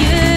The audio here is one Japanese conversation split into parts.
you.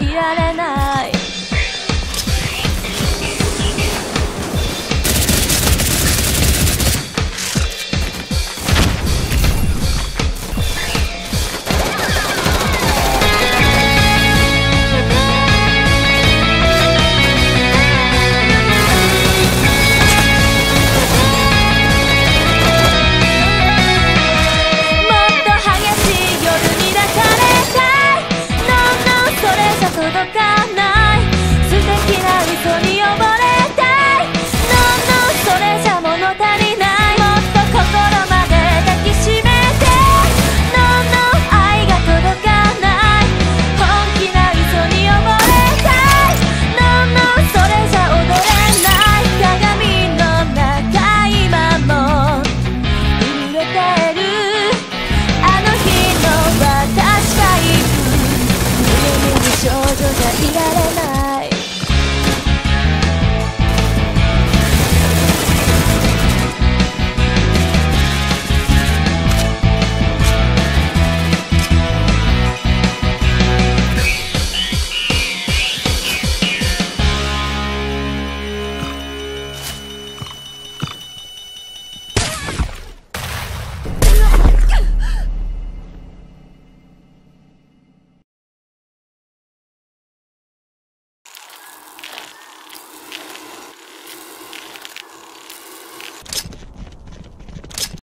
いられない。